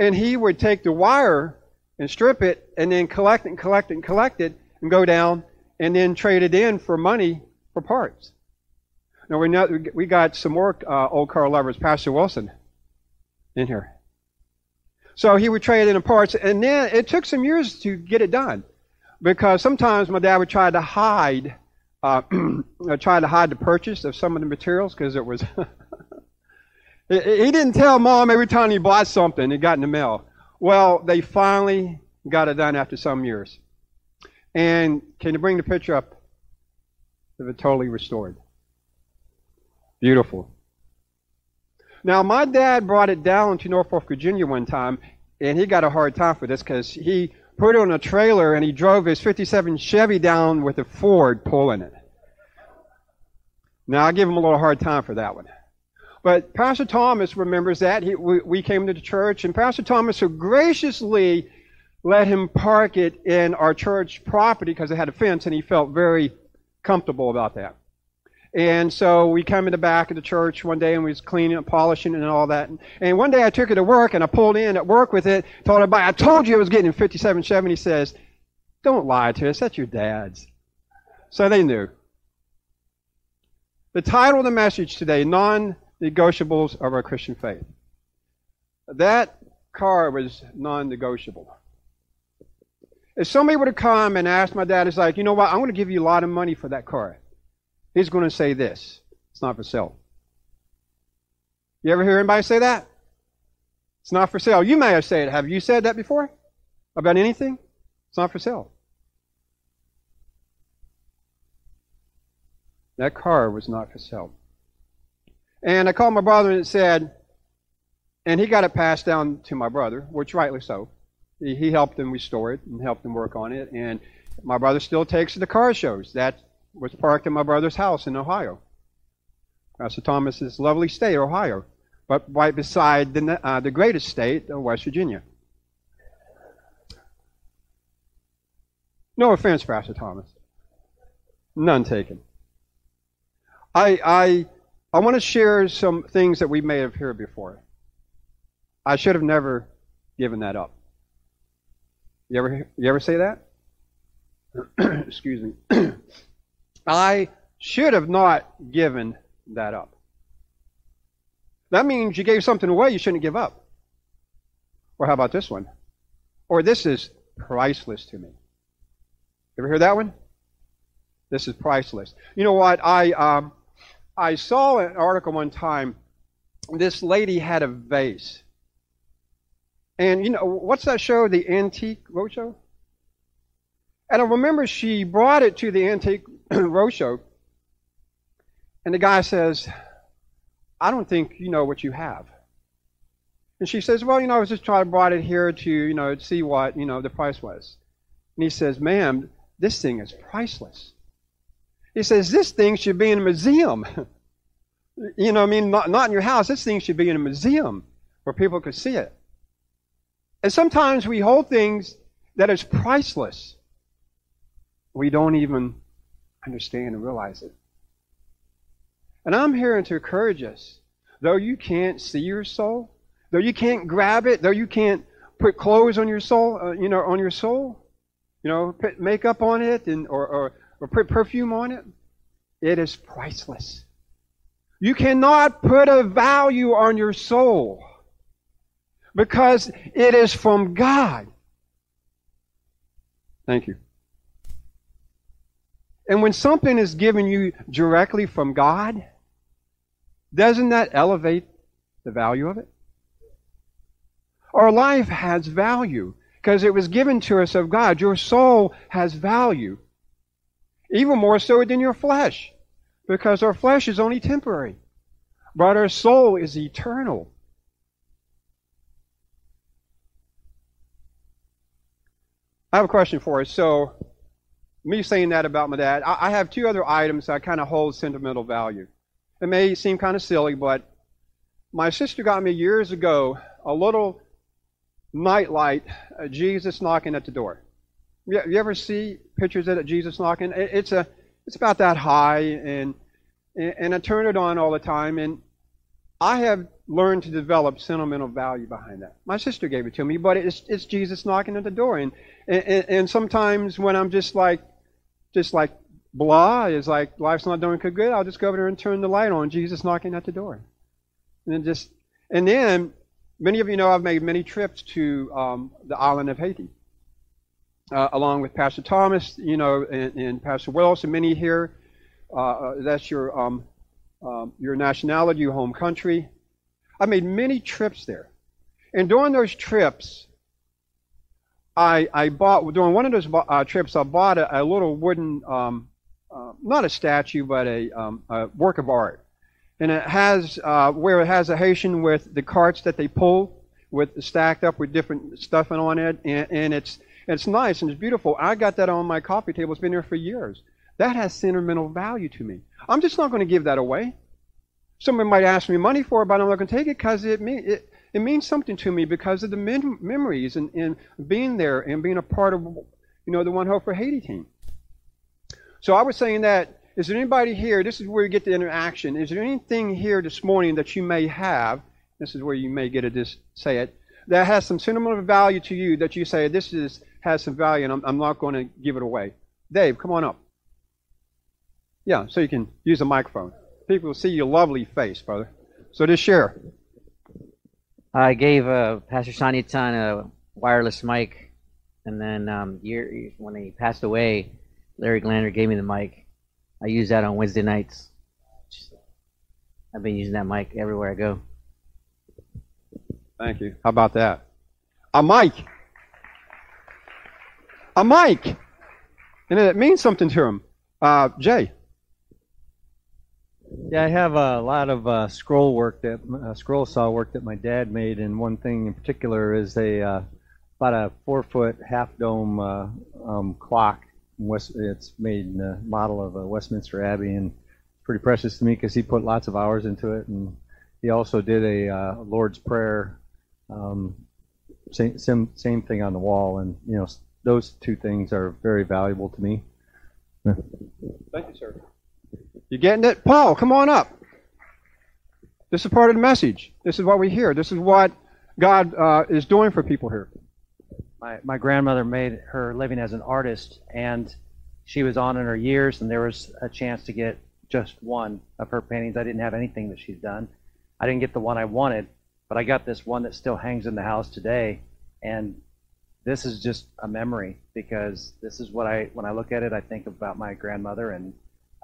And he would take the wire and strip it and then collect it and collect it and collect it and go down and then trade it in for money for parts. Now we know we got some more uh, old car lovers, Pastor Wilson, in here. So he would trade it in parts, and then it took some years to get it done, because sometimes my dad would try to hide, uh, try to hide the purchase of some of the materials because it was. he didn't tell mom every time he bought something it got in the mail. Well, they finally got it done after some years. And can you bring the picture up of it totally restored? Beautiful. Now, my dad brought it down to Norfolk, Virginia one time, and he got a hard time for this because he put it on a trailer and he drove his 57 Chevy down with a Ford pulling it. Now, I give him a little hard time for that one. But Pastor Thomas remembers that. He, we, we came to the church, and Pastor Thomas so graciously let him park it in our church property because it had a fence, and he felt very comfortable about that. And so we come in the back of the church one day and we was cleaning and polishing and all that. And one day I took it to work and I pulled in at work with it, told everybody, I told you it was getting 57.7. He says, don't lie to us. That's your dad's. So they knew. The title of the message today, Non-Negotiables of Our Christian Faith. That car was non-negotiable. If somebody would have come and asked my dad, it's like, you know what, I'm going to give you a lot of money for that car he's going to say this it's not for sale. You ever hear anybody say that? It's not for sale. You may have said it. Have you said that before? About anything? It's not for sale. That car was not for sale. And I called my brother and said, and he got it passed down to my brother, which rightly so. He, he helped him restore it and helped him work on it. And my brother still takes to the car shows. That was parked in my brother's house in Ohio. Pastor Thomas's lovely state, Ohio, but right beside the, uh, the greatest state of West Virginia. No offense, Pastor Thomas. None taken. I, I, I want to share some things that we may have heard before. I should have never given that up. You ever, you ever say that? Excuse me. I should have not given that up. That means you gave something away you shouldn't give up. Or how about this one? Or this is priceless to me. Ever hear that one? This is priceless. You know what? I um, I saw an article one time. This lady had a vase, and you know what's that show? The Antique Roadshow. And I remember she brought it to the Antique Roadshow, and the guy says, I don't think you know what you have. And she says, Well, you know, I was just trying to brought it here to, you know, see what, you know, the price was. And he says, Ma'am, this thing is priceless. He says, This thing should be in a museum. you know, I mean, not, not in your house. This thing should be in a museum where people could see it. And sometimes we hold things that is priceless we don't even understand and realize it. And I'm here to encourage us. Though you can't see your soul, though you can't grab it, though you can't put clothes on your soul, uh, you know, on your soul, you know, put makeup on it and or, or, put perfume on it, it is priceless. You cannot put a value on your soul because it is from God. Thank you. And when something is given you directly from God, doesn't that elevate the value of it? Our life has value because it was given to us of God. Your soul has value. Even more so than your flesh because our flesh is only temporary, but our soul is eternal. I have a question for us. So, me saying that about my dad, I, I have two other items that kind of hold sentimental value. It may seem kind of silly, but my sister got me years ago a little nightlight, uh, Jesus knocking at the door. You, you ever see pictures of Jesus knocking? It, it's a, it's about that high, and and I turn it on all the time. And I have learned to develop sentimental value behind that. My sister gave it to me, but it's it's Jesus knocking at the door, and and, and sometimes when I'm just like just like blah, is like life's not doing good, I'll just go over there and turn the light on. Jesus knocking at the door, and then just and then many of you know I've made many trips to um, the island of Haiti. Uh, along with Pastor Thomas, you know, and, and Pastor Wells, and many here. Uh, uh that's your um, um, your nationality, your home country. I made many trips there. And during those trips, I, I bought, during one of those uh, trips, I bought a, a little wooden, um, uh, not a statue, but a, um, a, work of art. And it has, uh, where it has a Haitian with the carts that they pull, with stacked up with different stuff on it. And, and it's, it's nice and it's beautiful. I got that on my coffee table. It's been there for years. That has sentimental value to me. I'm just not going to give that away. Someone might ask me money for it, but I'm not going to take it because it, mean, it, it means something to me because of the mem- memories and, and being there and being a part of, you know, the One Hope for Haiti team. So I was saying that, is there anybody here, this is where you get the interaction, is there anything here this morning that you may have, this is where you may get to just say it, that has some sentimental value to you that you say, this is has some value and I'm, I'm not going to give it away. Dave, come on up. Yeah, so you can use a microphone. People will see your lovely face, brother. So just share. I gave uh, Pastor Sanitan a wireless mic, and then um, year, when he passed away, Larry Glander gave me the mic. I use that on Wednesday nights. I've been using that mic everywhere I go. Thank you. How about that? A mic. A mic. And it means something to him. Uh, Jay. Yeah, I have a lot of uh, scroll work that uh, scroll saw work that my dad made, and one thing in particular is a uh, about a four foot half dome uh, um, clock. West, it's made in the model of a Westminster Abbey, and it's pretty precious to me because he put lots of hours into it, and he also did a uh, Lord's Prayer, um, same, same same thing on the wall, and you know those two things are very valuable to me. Thank you, sir. You getting it? Paul, come on up. This is part of the message. This is what we hear. This is what God uh, is doing for people here. My, my grandmother made her living as an artist, and she was on in her years, and there was a chance to get just one of her paintings. I didn't have anything that she's done. I didn't get the one I wanted, but I got this one that still hangs in the house today, and this is just a memory because this is what I when I look at it, I think about my grandmother and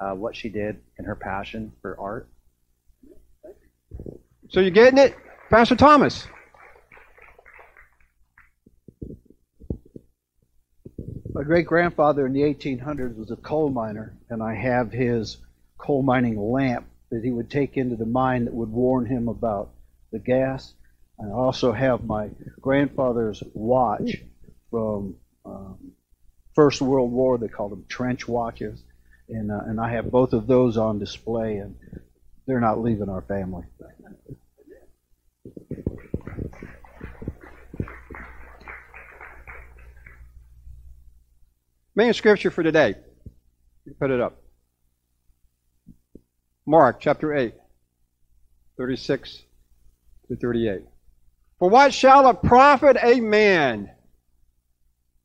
uh, what she did and her passion for art. So you're getting it, Pastor Thomas? My great grandfather in the 1800s was a coal miner, and I have his coal mining lamp that he would take into the mine that would warn him about the gas. I also have my grandfather's watch from um, First World War. They called them trench watches and uh, and I have both of those on display, and they're not leaving our family. Main scripture for today. Put it up. Mark chapter 8, 36 to 38. For what shall it profit a man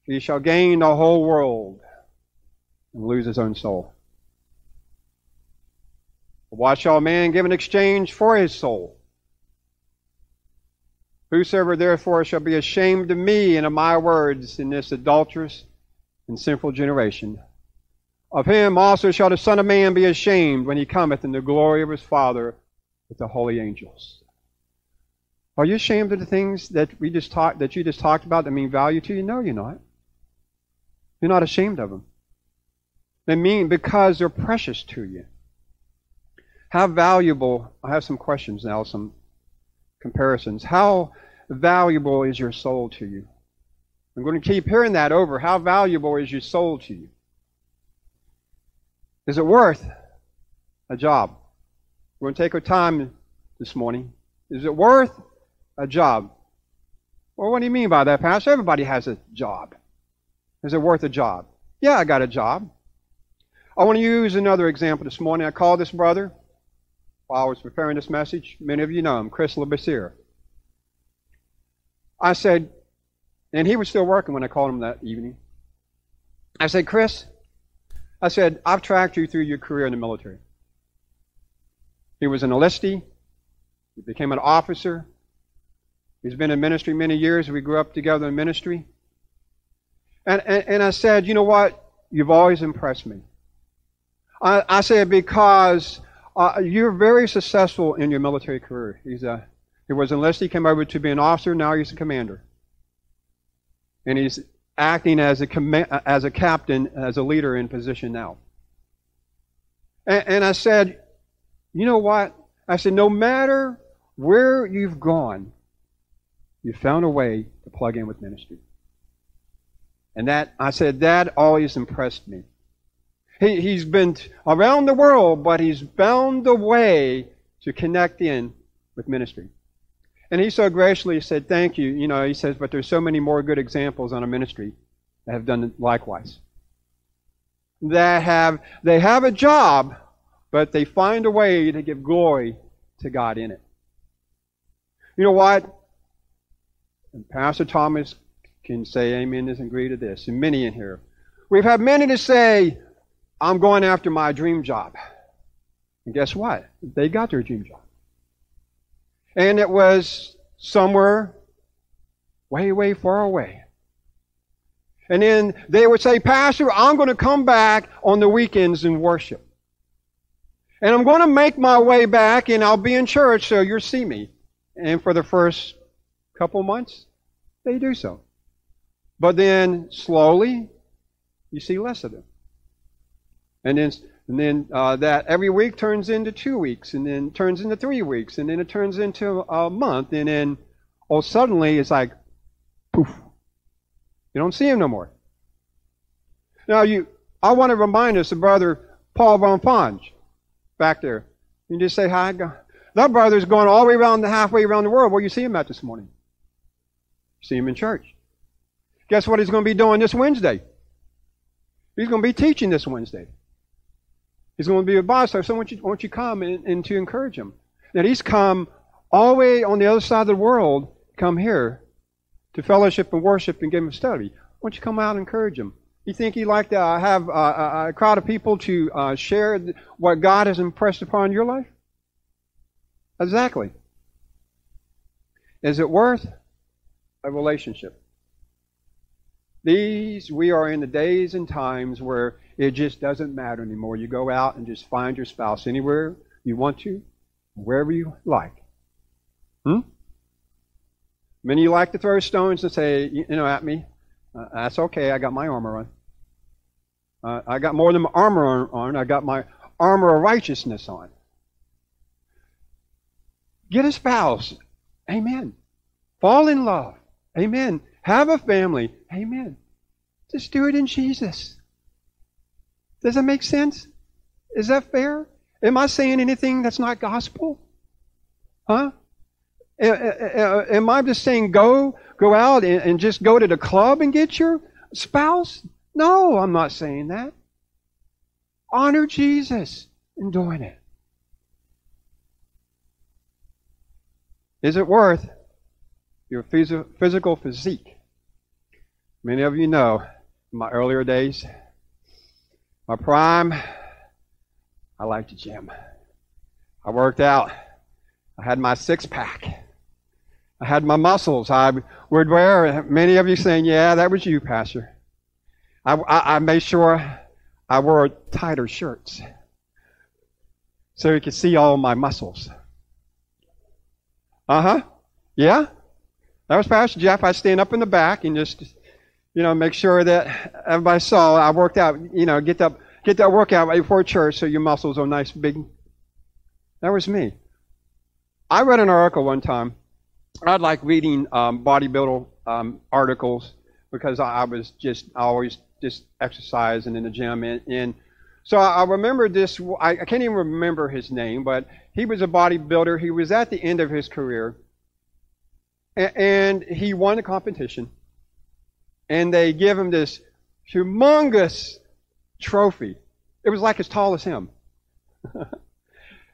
if he shall gain the whole world and lose his own soul. What shall a man give in exchange for his soul? Whosoever therefore shall be ashamed of me and of my words in this adulterous and sinful generation, of him also shall the Son of Man be ashamed when he cometh in the glory of his Father with the holy angels. Are you ashamed of the things that we just talked that you just talked about that mean value to you? No, you're not. You're not ashamed of them. They mean because they're precious to you. How valuable, I have some questions now, some comparisons. How valuable is your soul to you? I'm going to keep hearing that over. How valuable is your soul to you? Is it worth a job? We're going to take our time this morning. Is it worth a job? Well, what do you mean by that, Pastor? Everybody has a job. Is it worth a job? Yeah, I got a job. I want to use another example this morning. I called this brother while I was preparing this message. Many of you know him, Chris LeBasseur. I said, and he was still working when I called him that evening. I said, Chris, I said, I've tracked you through your career in the military. He was an enlistee. He became an officer. He's been in ministry many years. We grew up together in ministry. And, and, and I said, you know what? You've always impressed me. I, I said, because uh, you're very successful in your military career. He's a, he was enlisted, he came over to be an officer, now he's a commander. And he's acting as a, com- as a captain, as a leader in position now. And, and I said, you know what? I said, no matter where you've gone, you found a way to plug in with ministry. And that, I said, that always impressed me. He, he's been around the world, but he's found a way to connect in with ministry. And he so graciously said, Thank you. You know, he says, but there's so many more good examples on a ministry that have done likewise. That have they have a job, but they find a way to give glory to God in it. You know what? And Pastor Thomas can say amen and agree to this, and many in here. We've had many to say, I'm going after my dream job. And guess what? They got their dream job. And it was somewhere way, way far away. And then they would say, Pastor, I'm going to come back on the weekends and worship. And I'm going to make my way back and I'll be in church so you'll see me. And for the first couple months, they do so. But then slowly, you see less of them. And then, and then uh, that every week turns into two weeks, and then turns into three weeks, and then it turns into a month, and then, oh, suddenly it's like, poof. You don't see him no more. Now, you, I want to remind us of Brother Paul Von Fonge back there. You just say hi. That brother's going all the way around the halfway around the world. Where you see him at this morning? See him in church. Guess what he's going to be doing this Wednesday? He's going to be teaching this Wednesday. He's going to be a boss. So I want you, want you come and, and to encourage him. That he's come all the way on the other side of the world, come here to fellowship and worship and give him a study. Why don't you come out and encourage him? You think he'd like to uh, have uh, a crowd of people to uh, share what God has impressed upon your life? Exactly. Is it worth a relationship? These, we are in the days and times where it just doesn't matter anymore. You go out and just find your spouse anywhere you want to, wherever you like. Hmm? Many like to throw stones and say, you know, at me. Uh, that's okay. I got my armor on. Uh, I got more than my armor on. I got my armor of righteousness on. Get a spouse. Amen. Fall in love. Amen. Have a family. Amen. Just do it in Jesus. Does that make sense? Is that fair? Am I saying anything that's not gospel? Huh? Am I just saying go go out and just go to the club and get your spouse? No, I'm not saying that. Honor Jesus in doing it. Is it worth your physical physique? Many of you know my earlier days, my prime, I liked the gym. I worked out. I had my six pack. I had my muscles. I would wear, many of you saying, yeah, that was you, Pastor. I, I, I made sure I wore tighter shirts so you could see all my muscles. Uh huh. Yeah? That was Pastor Jeff. I'd stand up in the back and just, you know, make sure that everybody saw I worked out, you know, get that, get that workout right before church so your muscles are nice, big. That was me. I read an article one time. I like reading um, bodybuilder um, articles because I, I, was just I always just exercising in the gym and, and so I, I remember this. I, I can't even remember his name, but he was a bodybuilder. He was at the end of his career, and, he won a competition. And they give him this humongous trophy. It was like as tall as him.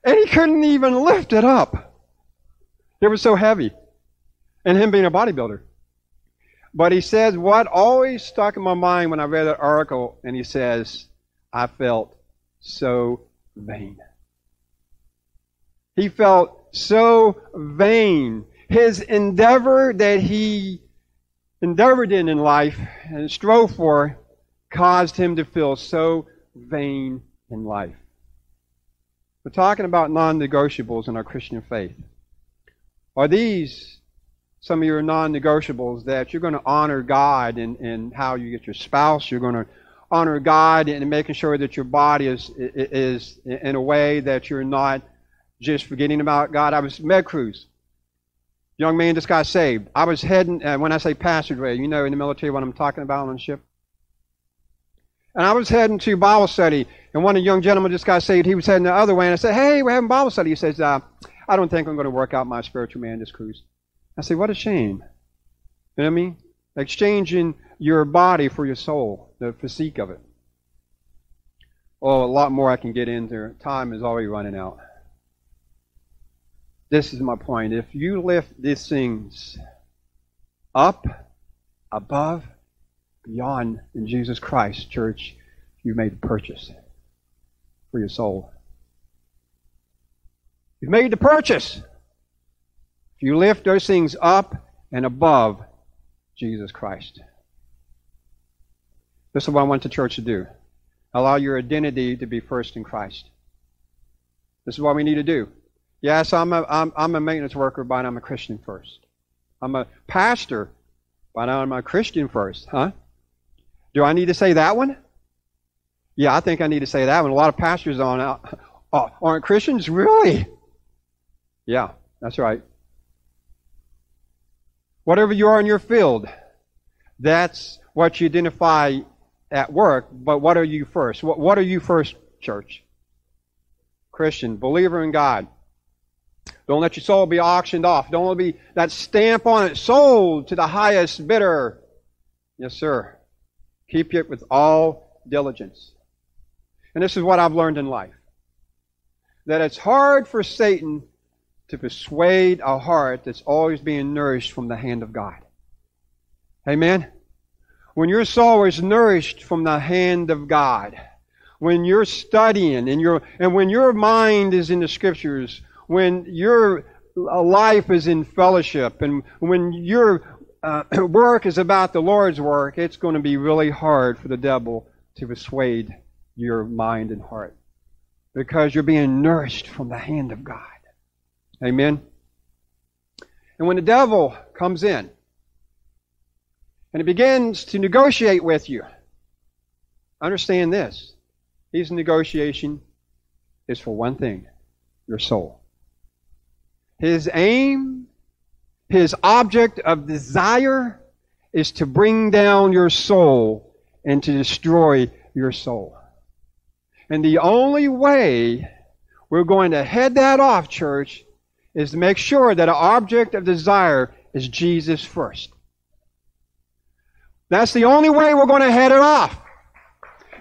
And he couldn't even lift it up. It was so heavy. And him being a bodybuilder. But he says what always stuck in my mind when I read that article, and he says, I felt so vain. He felt so vain. His endeavor that he endeavored in in life and strove for caused him to feel so vain in life. We're talking about non negotiables in our Christian faith. Are these some of your non negotiables that you're going to honor God in, in how you get your spouse? You're going to honor God in making sure that your body is, is in a way that you're not just forgetting about God. I was med cruise. Young man just got saved. I was heading, uh, when I say passageway, you know in the military what I'm talking about on the ship. And I was heading to Bible study, and one of the young gentlemen just got saved. He was heading the other way, and I said, Hey, we're having Bible study. He says, uh, I don't think I'm going to work out my spiritual man this cruise. I said, What a shame. You know what I mean? Exchanging your body for your soul, the physique of it. Oh, a lot more I can get into. Time is already running out. This is my point. If you lift these things up, above, beyond in Jesus Christ, church, you made the purchase for your soul. You've made the purchase. If you lift those things up and above Jesus Christ. This is what I want the church to do. Allow your identity to be first in Christ. This is what we need to do. Yes, I'm a, I'm, I'm a maintenance worker, but I'm a Christian first. I'm a pastor, but I'm a Christian first. Huh? Do I need to say that one? Yeah, I think I need to say that one. A lot of pastors on uh, aren't Christians, really? Yeah, that's right. Whatever you are in your field, that's what you identify at work. But what are you first? What, what are you first, church? Christian, believer in God. Don't let your soul be auctioned off. Don't let be that stamp on it, sold to the highest bidder. Yes, sir. Keep it with all diligence. And this is what I've learned in life that it's hard for Satan to persuade a heart that's always being nourished from the hand of God. Amen? When your soul is nourished from the hand of God, when you're studying and, your and when your mind is in the scriptures, when your life is in fellowship, and when your uh, work is about the Lord's work, it's going to be really hard for the devil to persuade your mind and heart because you're being nourished from the hand of God. Amen. And when the devil comes in and he begins to negotiate with you, understand this. His negotiation is for one thing your soul. His aim his object of desire is to bring down your soul and to destroy your soul. And the only way we're going to head that off, church, is to make sure that our object of desire is Jesus first. That's the only way we're going to head it off.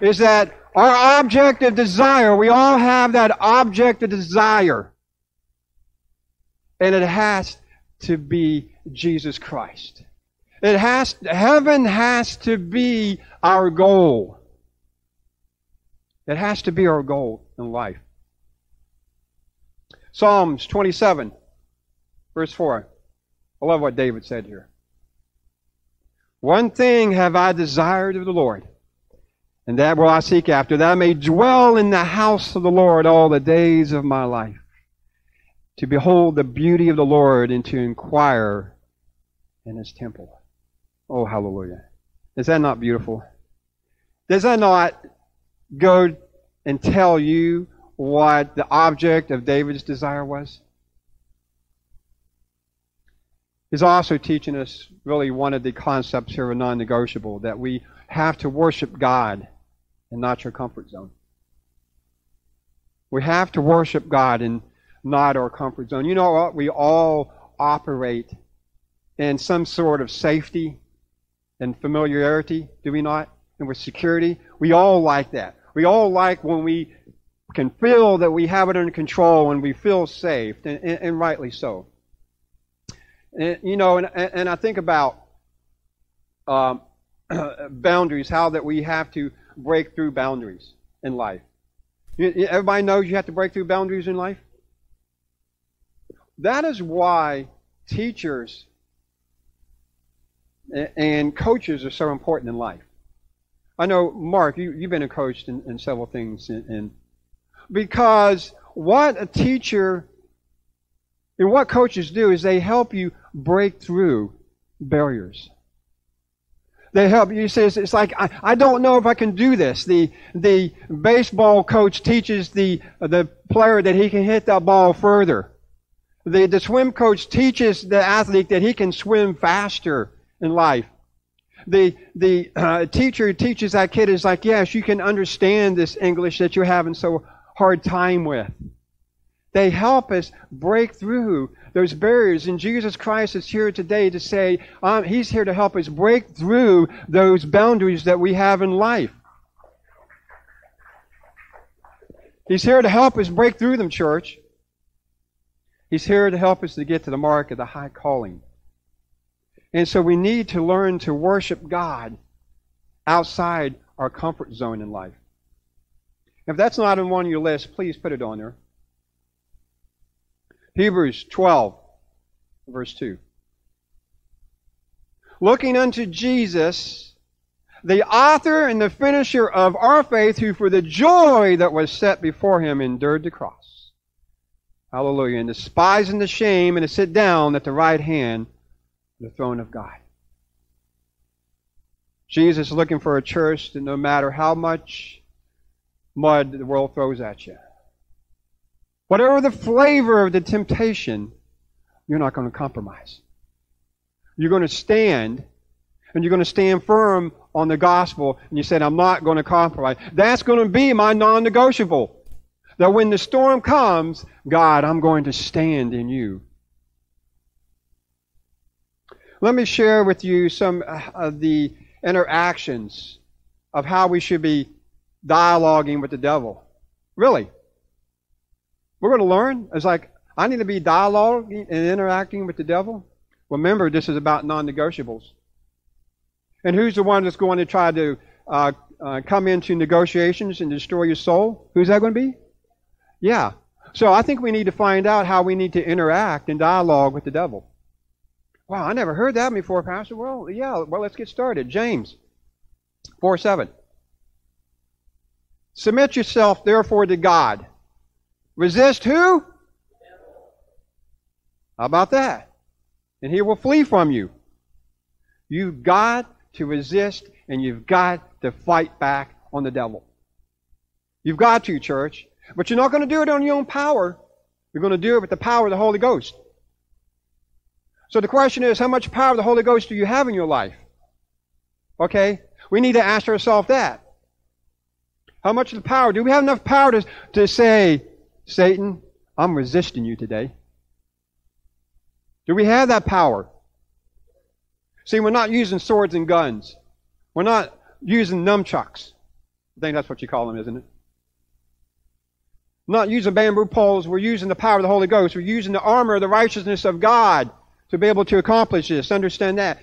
Is that our object of desire, we all have that object of desire. And it has to be Jesus Christ. It has, heaven has to be our goal. It has to be our goal in life. Psalms 27, verse 4. I love what David said here. One thing have I desired of the Lord, and that will I seek after, that I may dwell in the house of the Lord all the days of my life to behold the beauty of the Lord and to inquire in his temple. Oh, hallelujah. Is that not beautiful? Does that not go and tell you what the object of David's desire was? He's also teaching us really one of the concepts here of non negotiable that we have to worship God and not your comfort zone. We have to worship God and not our comfort zone. You know what? We all operate in some sort of safety and familiarity, do we not? And with security. We all like that. We all like when we can feel that we have it under control and we feel safe, and, and, and rightly so. And, you know, and, and I think about um, boundaries, how that we have to break through boundaries in life. Everybody knows you have to break through boundaries in life. That is why teachers and coaches are so important in life. I know, Mark, you, you've been a coach in, in several things, and because what a teacher and what coaches do is they help you break through barriers. They help you. Say it's like I, I don't know if I can do this. The the baseball coach teaches the the player that he can hit that ball further. The the swim coach teaches the athlete that he can swim faster in life. The the uh, teacher teaches that kid is like yes you can understand this English that you're having so hard time with. They help us break through those barriers. And Jesus Christ is here today to say, um, He's here to help us break through those boundaries that we have in life. He's here to help us break through them, church. He's here to help us to get to the mark of the high calling. And so we need to learn to worship God outside our comfort zone in life. If that's not on one of your lists, please put it on there. Hebrews 12, verse 2. Looking unto Jesus, the author and the finisher of our faith, who for the joy that was set before him endured the cross. Hallelujah. And despising the shame and to sit down at the right hand of the throne of God. Jesus is looking for a church that no matter how much mud the world throws at you, Whatever the flavor of the temptation, you're not going to compromise. You're going to stand, and you're going to stand firm on the gospel, and you said, I'm not going to compromise. That's going to be my non negotiable. That when the storm comes, God, I'm going to stand in you. Let me share with you some of the interactions of how we should be dialoguing with the devil. Really. We're going to learn. It's like, I need to be dialoguing and interacting with the devil. Remember, this is about non negotiables. And who's the one that's going to try to uh, uh, come into negotiations and destroy your soul? Who's that going to be? Yeah. So I think we need to find out how we need to interact and dialogue with the devil. Wow, I never heard that before, Pastor. Well, yeah, well, let's get started. James 4 7. Submit yourself, therefore, to God. Resist who? How about that? And he will flee from you. You've got to resist and you've got to fight back on the devil. You've got to, church. But you're not going to do it on your own power. You're going to do it with the power of the Holy Ghost. So the question is, how much power of the Holy Ghost do you have in your life? Okay? We need to ask ourselves that. How much of the power? Do we have enough power to, to say, Satan, I'm resisting you today. Do we have that power? See, we're not using swords and guns. We're not using nunchucks. I think that's what you call them, isn't it? Not using bamboo poles. We're using the power of the Holy Ghost. We're using the armor of the righteousness of God to be able to accomplish this. Understand that.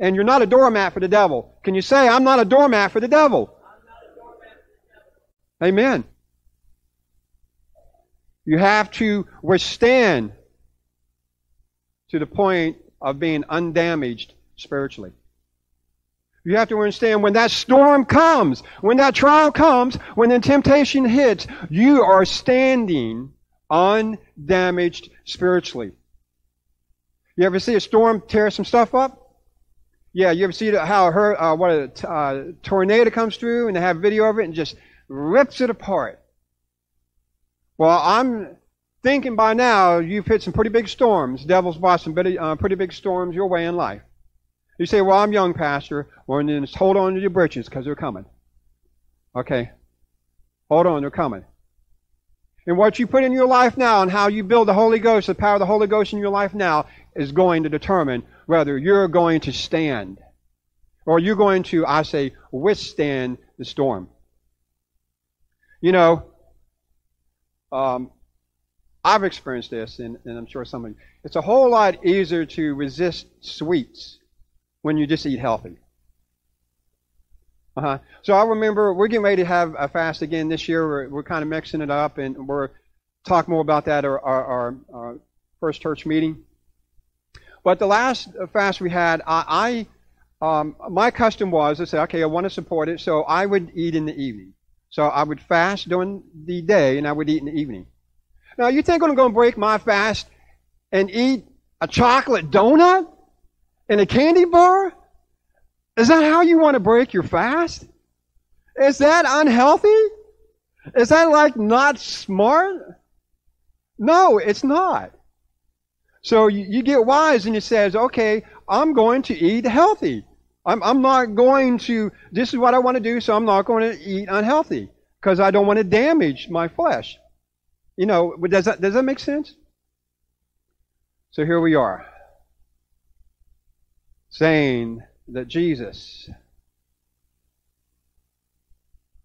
And you're not a doormat for the devil. Can you say, I'm not a doormat for the devil? For the devil. Amen. You have to withstand to the point of being undamaged spiritually. You have to understand when that storm comes, when that trial comes, when the temptation hits, you are standing undamaged spiritually. You ever see a storm tear some stuff up? Yeah, you ever see how her, uh, what a uh, tornado comes through and they have video of it and just rips it apart. Well, I'm thinking by now you've hit some pretty big storms. Devil's brought some pretty, uh, pretty big storms your way in life. You say, well, I'm young, Pastor. Well, then just hold on to your britches because they're coming. Okay? Hold on, they're coming. And what you put in your life now and how you build the Holy Ghost, the power of the Holy Ghost in your life now, is going to determine whether you're going to stand or you're going to, I say, withstand the storm. You know, um, I've experienced this, and, and I'm sure some of you. It's a whole lot easier to resist sweets when you just eat healthy. Uh-huh. So I remember we're getting ready to have a fast again this year. We're, we're kind of mixing it up, and we're talk more about that at our, our, our first church meeting. But the last fast we had, I, I um, my custom was to say, okay, I want to support it, so I would eat in the evening. So I would fast during the day, and I would eat in the evening. Now, you think I'm going to break my fast and eat a chocolate donut and a candy bar? Is that how you want to break your fast? Is that unhealthy? Is that like not smart? No, it's not. So you, you get wise and it says, okay, I'm going to eat healthy. I'm, I'm not going to, this is what I want to do, so I'm not going to eat unhealthy because I don't want to damage my flesh. You know, does that, does that make sense? So here we are saying that Jesus,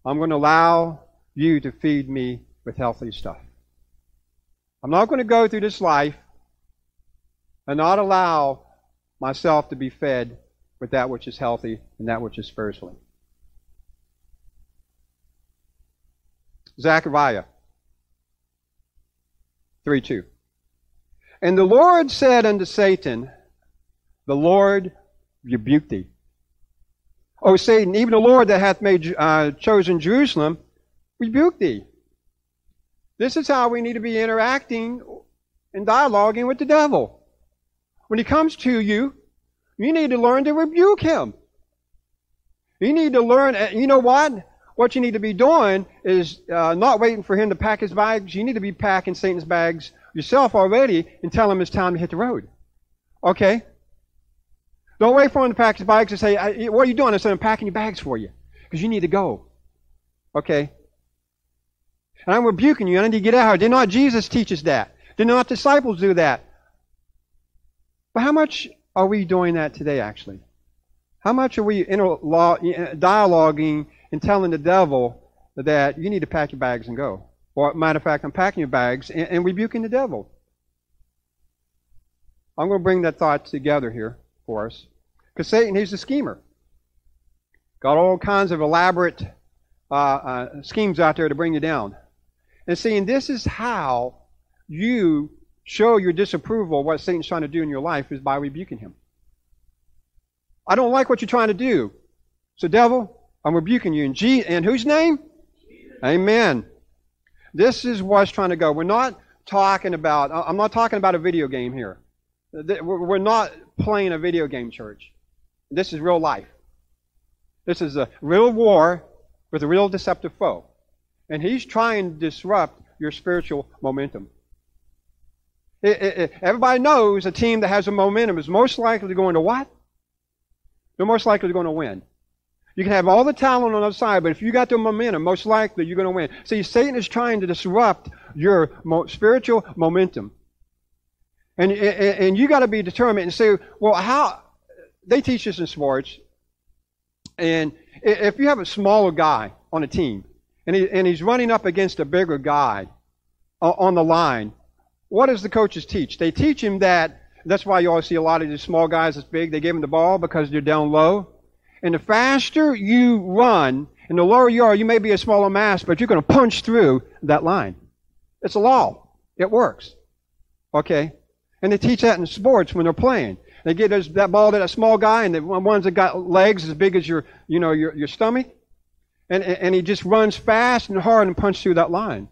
I'm going to allow you to feed me with healthy stuff. I'm not going to go through this life and not allow myself to be fed with that which is healthy and that which is spiritually. Zechariah 3 2. And the Lord said unto Satan, The Lord rebuke thee. O Satan, even the Lord that hath made uh, chosen Jerusalem, rebuke thee. This is how we need to be interacting and dialoguing with the devil. When he comes to you, you need to learn to rebuke him. You need to learn, you know what? What you need to be doing is uh, not waiting for him to pack his bags. You need to be packing Satan's bags yourself already and tell him it's time to hit the road. Okay? Don't wait for him to pack his bags and say, What are you doing? I said, I'm packing your bags for you because you need to go. Okay? And I'm rebuking you. I need to get out. Did not Jesus teach us that? Did not disciples do that? But how much are we doing that today, actually? How much are we eh, dialoguing and telling the devil that you need to pack your bags and go? Or, matter of fact, I'm packing your bags and, and rebuking the devil. I'm going to bring that thought together here for us. Because Satan, he's a schemer. Got all kinds of elaborate uh, uh, schemes out there to bring you down. And seeing this is how you show your disapproval of what Satan's trying to do in your life is by rebuking him. I don't like what you're trying to do. So, devil, I'm rebuking you in G in whose name? Jesus. Amen. This is what's trying to go. We're not talking about, I'm not talking about a video game here. We're not playing a video game church. This is real life. This is a real war with a real deceptive foe. And he's trying to disrupt your spiritual momentum. It, it, it, everybody knows a team that has a momentum is most likely going to what? They're most likely going to win. You can have all the talent on the other side, but if you got the momentum, most likely you're going to win. See, Satan is trying to disrupt your mo- spiritual momentum. And, and, and you got to be determined and say, well, how? They teach this in sports. And if you have a smaller guy on a team, and, he, and he's running up against a bigger guy uh, on the line, what does the coaches teach? They teach him that, that's why you always see a lot of these small guys that's big, they give him the ball because they're down low. And the faster you run, and the lower you are, you may be a smaller mass, but you're going to punch through that line. It's a law. It works. Okay? And they teach that in sports when they're playing. They get that ball to that small guy, and the ones that got legs as big as your, you know, your, your stomach, and, and he just runs fast and hard and punches through that line.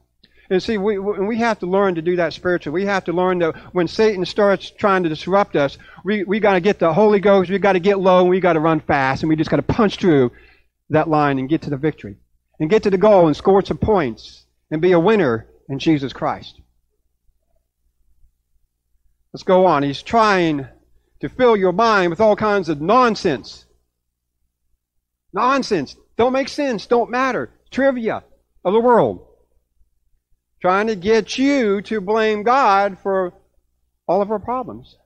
And see, we, we have to learn to do that spiritually. We have to learn that when Satan starts trying to disrupt us, we, we got to get the Holy Ghost, we got to get low, and we got to run fast, and we just got to punch through that line and get to the victory. And get to the goal and score some points and be a winner in Jesus Christ. Let's go on. He's trying to fill your mind with all kinds of nonsense. Nonsense. Don't make sense. Don't matter. Trivia of the world. Trying to get you to blame God for all of our problems.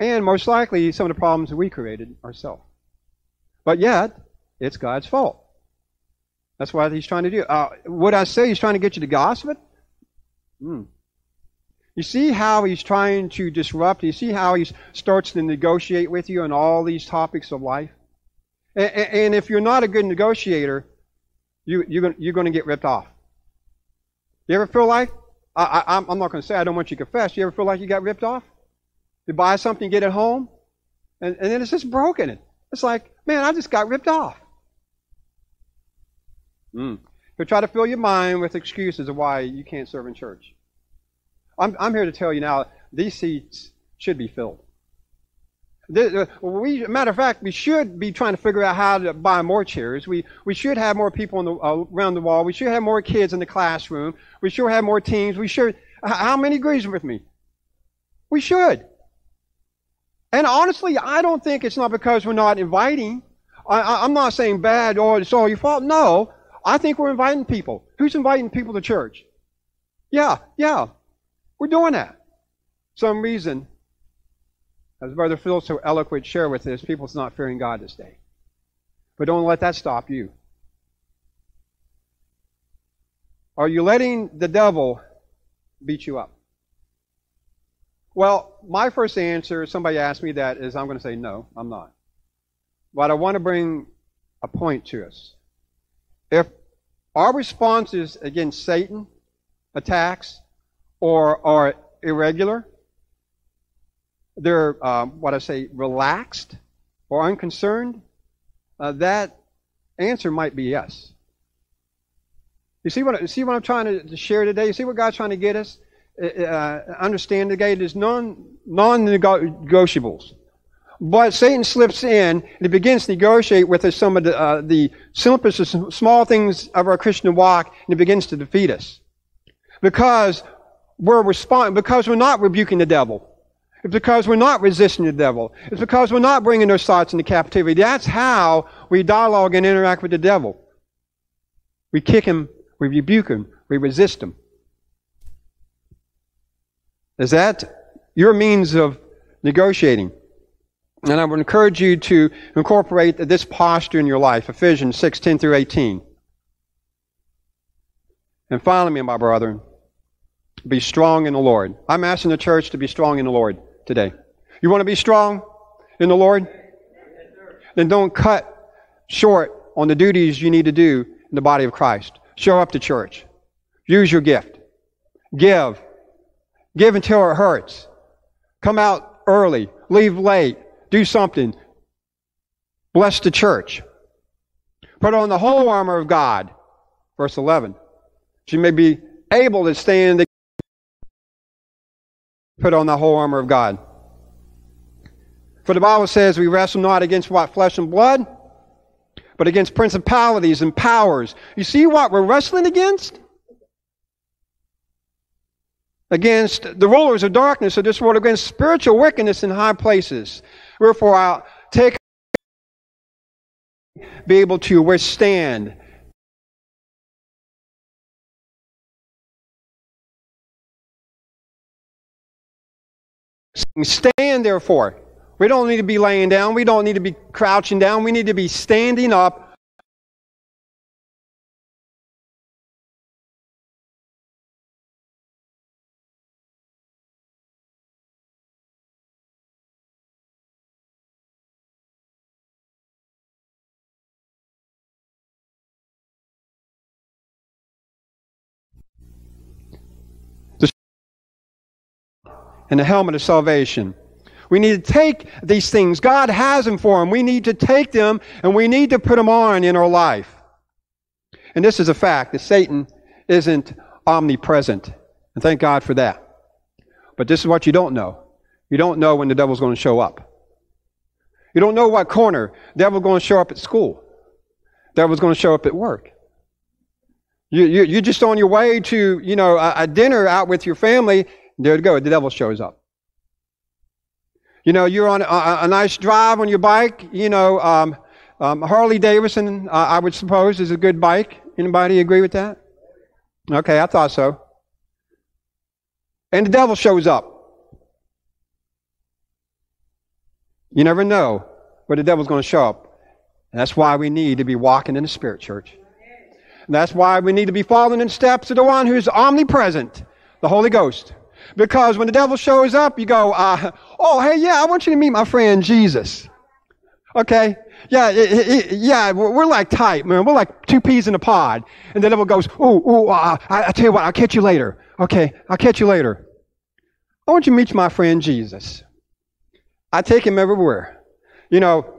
And most likely some of the problems we created ourselves. But yet, it's God's fault. That's what he's trying to do. Uh, would I say he's trying to get you to gossip? Mm. You see how he's trying to disrupt? You see how he starts to negotiate with you on all these topics of life? And, and if you're not a good negotiator, you, you're, going to get ripped off. You ever feel like, I, I, I'm not going to say I don't want you to confess, you ever feel like you got ripped off? You buy something, get it home, and, and then it's just broken. It's like, man, I just got ripped off. Mm. He'll try to fill your mind with excuses of why you can't serve in church. I'm, I'm here to tell you now, these seats should be filled. We, matter of fact, we should be trying to figure out how to buy more chairs. We, we should have more people the, uh, around the wall. We should have more kids in the classroom. We should have more teams. We should. How many agrees with me? We should. And honestly, I don't think it's not because we're not inviting. I, am not saying bad or it's all your fault. No, I think we're inviting people. Who's inviting people to church? Yeah, yeah, we're doing that. Some reason as Brother Phil so eloquent shared with us, people's not fearing God this day. But don't let that stop you. Are you letting the devil beat you up? Well, my first answer, somebody asked me that, is I'm going to say no, I'm not. But I want to bring a point to us. If our responses against Satan attacks or are irregular, they're, um, what I say, relaxed or unconcerned, uh, that answer might be yes. You see what, see what I'm trying to share today? You see what God's trying to get us? Uh, uh understand today is non, non-negotiables. But Satan slips in and he begins to negotiate with us some of the, uh, the simplest, small things of our Christian walk, and he begins to defeat us. Because we're responding, because we're not rebuking the devil. It's because we're not resisting the devil. It's because we're not bringing those thoughts into captivity. That's how we dialogue and interact with the devil. We kick him, we rebuke him, we resist him. Is that your means of negotiating? And I would encourage you to incorporate this posture in your life. Ephesians 6, 10 through 18. And finally, my brother, be strong in the Lord. I'm asking the church to be strong in the Lord today. You want to be strong in the Lord? Then don't cut short on the duties you need to do in the body of Christ. Show up to church. Use your gift. Give. Give until it hurts. Come out early. Leave late. Do something. Bless the church. Put on the whole armor of God. Verse 11. She may be able to stand the Put on the whole armor of God. For the Bible says we wrestle not against what? Flesh and blood, but against principalities and powers. You see what we're wrestling against? Against the rulers of darkness of this world, against spiritual wickedness in high places. Wherefore, I'll take be able to withstand Stand therefore. We don't need to be laying down. We don't need to be crouching down. We need to be standing up. And the helmet of salvation. We need to take these things. God has them for them. We need to take them and we need to put them on in our life. And this is a fact that Satan isn't omnipresent. And thank God for that. But this is what you don't know. You don't know when the devil's going to show up. You don't know what corner devil's going to show up at school. Devil's going to show up at work. You, you, you're just on your way to, you know, a, a dinner out with your family there you go. The devil shows up. You know, you're on a, a nice drive on your bike. You know, um, um, Harley Davidson, uh, I would suppose, is a good bike. Anybody agree with that? Okay, I thought so. And the devil shows up. You never know where the devil's going to show up. And that's why we need to be walking in the Spirit, church. And that's why we need to be following in steps of the one who's omnipresent The Holy Ghost. Because when the devil shows up, you go, uh, oh, hey, yeah, I want you to meet my friend Jesus. Okay? Yeah, it, it, yeah, we're like tight, man. We're like two peas in a pod. And the devil goes, ooh, ooh, uh, I, I tell you what, I'll catch you later. Okay, I'll catch you later. I want you to meet my friend Jesus. I take him everywhere. You know,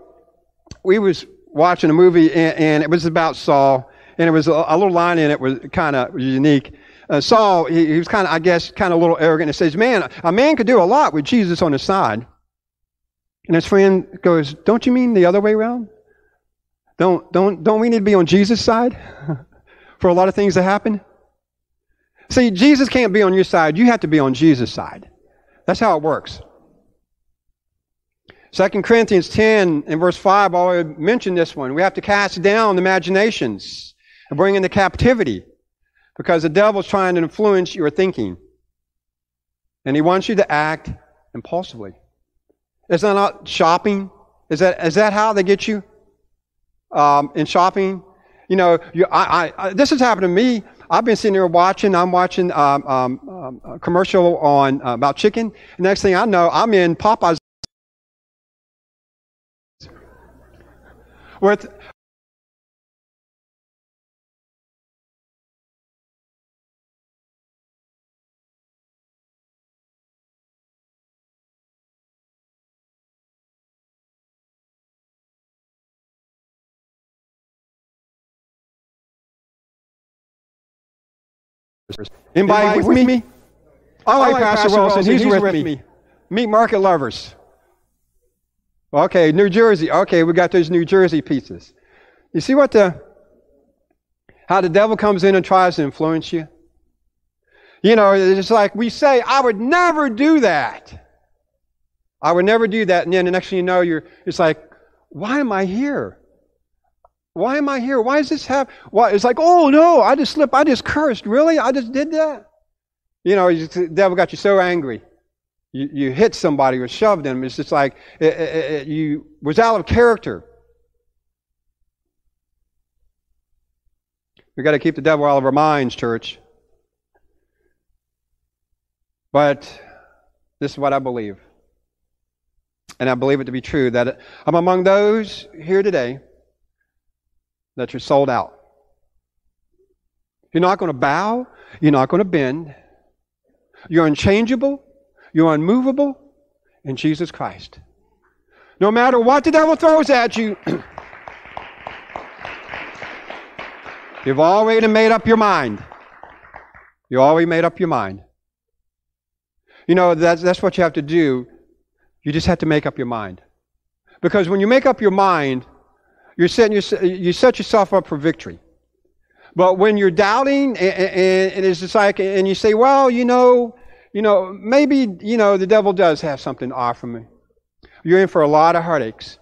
we was watching a movie and, and it was about Saul, and it was a, a little line in it was kind of unique. Uh, Saul, he, he was kind of, I guess, kind of a little arrogant. and says, "Man, a man could do a lot with Jesus on his side." And his friend goes, Don't you mean the other way around? Don't, don't, don't we need to be on Jesus' side for a lot of things to happen? See, Jesus can't be on your side. You have to be on Jesus' side. That's how it works. 2 Corinthians 10 and verse 5 I already mentioned this one. We have to cast down the imaginations and bring into captivity because the devil's trying to influence your thinking. And he wants you to act impulsively. Is that not shopping? Is that, is that how they get you um, in shopping? You know, you, I, I, this has happened to me. I've been sitting here watching. I'm watching um, um, um a commercial on uh, about chicken. Next thing I know, I'm in Popeyes with Anybody with, with me? I like, Pastor, Pastor Wilson. He's, He's with, with me. me. Meet market lovers. Okay, New Jersey. Okay, we got those New Jersey pieces. You see what the how the devil comes in and tries to influence you? You know, it's like we say, I would never do that. I would never do that. And then the next thing you know, you're it's like, why am I here? Why am I here? Why does this happen? Why? It's like, oh no, I just slipped. I just cursed. Really? I just did that? You know, the devil got you so angry. You, you hit somebody or shoved them. It's just like eh, eh, eh, it, it, it, you was out of character. We've got to keep the devil out of our minds, church. But this is what I believe. And I believe it to be true that I'm among those here today that you're sold out. You're not going to bow. You're not going to bend. You're unchangeable. You're unmovable in Jesus Christ. No matter what the devil throws at you, you've already made up your mind. You already made up your mind. You know, that's, that's what you have to do. You just have to make up your mind. Because when you make up your mind, you're setting your, you set yourself up for victory. But when you're doubting, and, and, and it's just like, and you say, well, you know, you know, maybe, you know, the devil does have something to offer me. You're in for a lot of heartaches.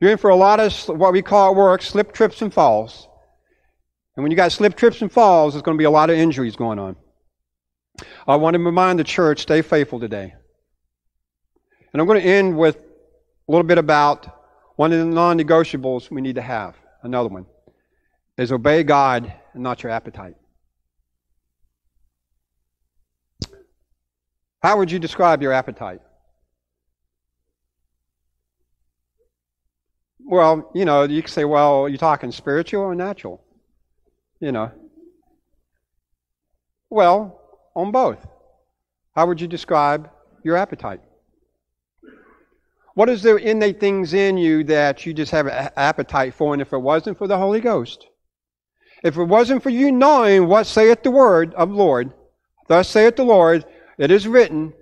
You're in for a lot of what we call at work slip, trips, and falls. And when you got slip, trips, and falls, there's going to be a lot of injuries going on. I want to remind the church, stay faithful today. And I'm going to end with a little bit about one of the non negotiables we need to have, another one, is obey God and not your appetite. How would you describe your appetite? Well, you know, you can say, well, you're talking spiritual or natural? You know. Well, on both. How would you describe your appetite? What is there innate things in you that you just have an appetite for? And if it wasn't for the Holy Ghost, if it wasn't for you knowing what saith the word of Lord, thus saith the Lord, it is written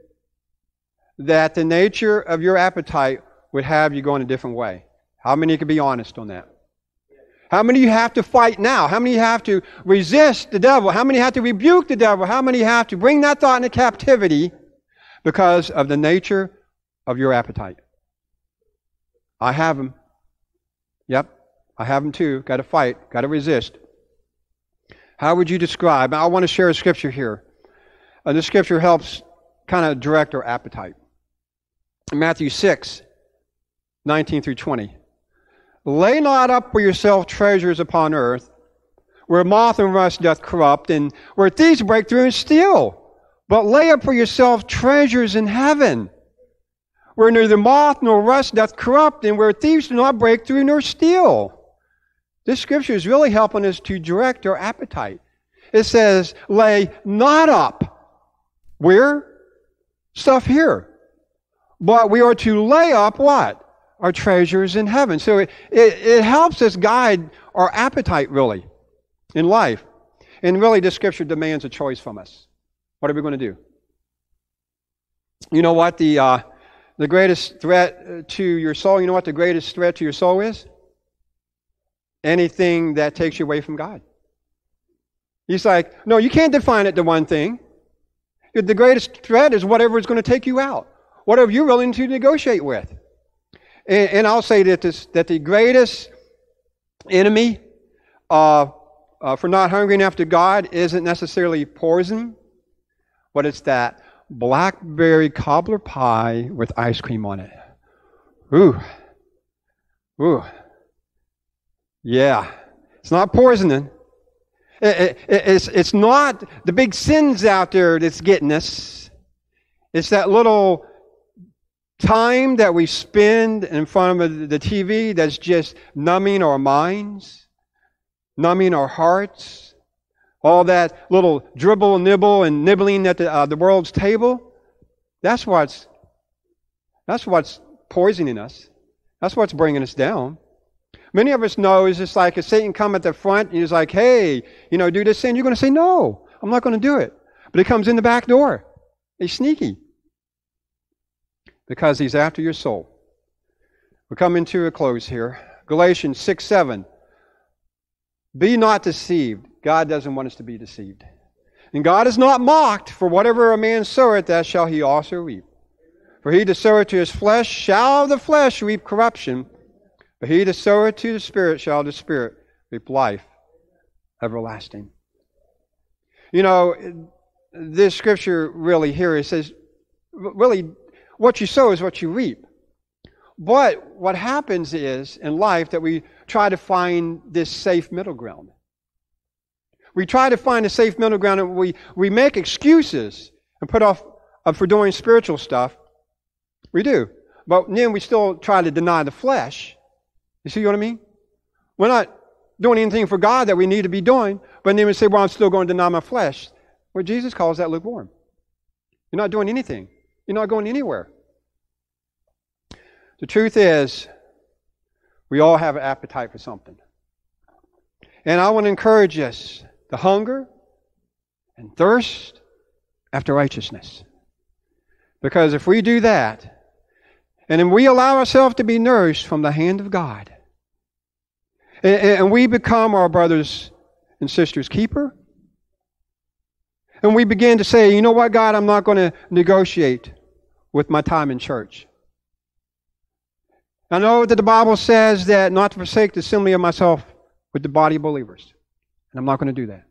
that the nature of your appetite would have you going a different way. How many can be honest on that? How many you have to fight now? How many you have to resist the devil? How many have to rebuke the devil? How many have to bring that thought into captivity because of the nature of your appetite? I have them. Yep, I have them too. Got to fight, got to resist. How would you describe? I want to share a scripture here. Uh, this scripture helps kind of direct our appetite. Matthew 6, 19 through 20. Lay not up for yourself treasures upon earth, where moth and rust doth corrupt, and where thieves break through and steal. But lay up for yourself treasures in heaven, where neither moth nor rust doth corrupt, and where thieves do not break through nor steal. This scripture is really helping us to direct our appetite. It says, lay not up. Where? Stuff here. But we are to lay up what? Our treasures in heaven. So it, it, it helps us guide our appetite really in life. And really, this scripture demands a choice from us. What are we going to do? You know what? The, uh, the greatest threat to your soul, you know what the greatest threat to your soul is? Anything that takes you away from God. He's like, no, you can't define it to one thing. The greatest threat is whatever is going to take you out, whatever you're willing to negotiate with. And, and I'll say that, this, that the greatest enemy uh, uh, for not hungering after God isn't necessarily poison, but it's that blackberry cobbler pie with ice cream on it. Ooh. Ooh. Yeah. It's not poisoning. It, it, it's, it's not the big sins out there that's getting us. It's that little time that we spend in front of the TV that's just numbing our minds, numbing our hearts. All that little dribble nibble and nibbling at the, uh, the world's table. That's what's, that's what's poisoning us. That's what's bringing us down. Many of us know it's just like if Satan come at the front and he's like, hey, you know, do this sin, you're going to say, no, I'm not going to do it. But he comes in the back door. He's sneaky. Because he's after your soul. We're coming to a close here. Galatians 6 7. Be not deceived. God doesn't want us to be deceived. And God is not mocked, for whatever a man soweth, that shall he also reap. For he that soweth to his flesh shall the flesh reap corruption, but he that soweth to the Spirit shall the Spirit reap life everlasting. You know, this scripture really here it says, really, what you sow is what you reap. But what happens is in life that we try to find this safe middle ground. We try to find a safe middle ground and we, we make excuses and put off uh, for doing spiritual stuff. We do. But then we still try to deny the flesh you see what I mean? We're not doing anything for God that we need to be doing, but then we say, well, I'm still going to deny my flesh. Well, Jesus calls that lukewarm. You're not doing anything. You're not going anywhere. The truth is, we all have an appetite for something. And I want to encourage us the hunger and thirst after righteousness. Because if we do that, and then we allow ourselves to be nourished from the hand of God. And we become our brothers and sisters' keeper. And we begin to say, you know what, God, I'm not going to negotiate with my time in church. I know that the Bible says that not to forsake the assembly of myself with the body of believers. And I'm not going to do that.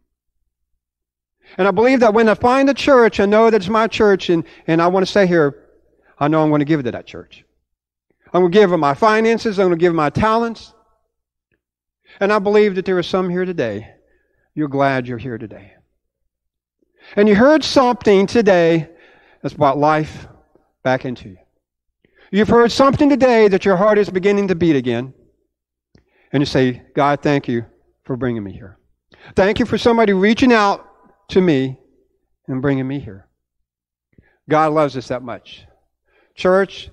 And I believe that when I find a church, I know that it's my church and, and I want to stay here, I know I'm going to give it to that church. I'm going to give them my finances. I'm going to give them my talents. And I believe that there are some here today. You're glad you're here today. And you heard something today that's brought life back into you. You've heard something today that your heart is beginning to beat again. And you say, God, thank you for bringing me here. Thank you for somebody reaching out to me and bringing me here. God loves us that much. Church,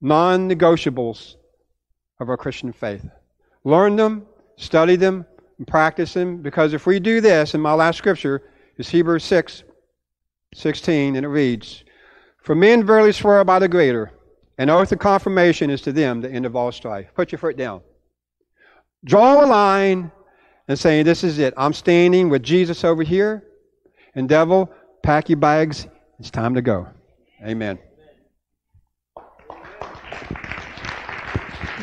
non negotiables of our Christian faith. Learn them, study them, and practice them, because if we do this, and my last scripture is Hebrews 6 16, and it reads, For men verily swear by the greater, and oath of confirmation is to them the end of all strife. Put your foot down. Draw a line and say, This is it. I'm standing with Jesus over here, and devil, pack your bags. It's time to go. Amen.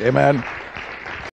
Amen.